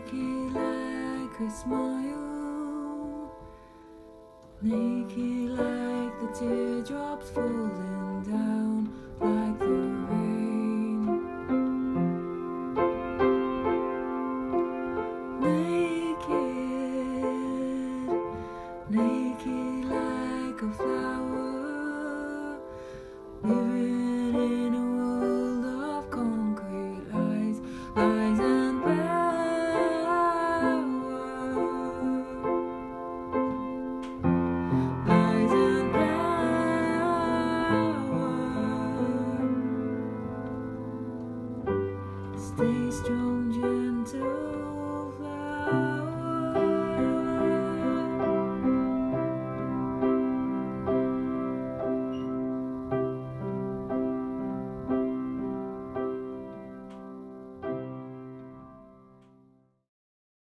Naked like a smile, naked like the teardrops falling down, like the rain. Naked, naked like a flower. stay strong.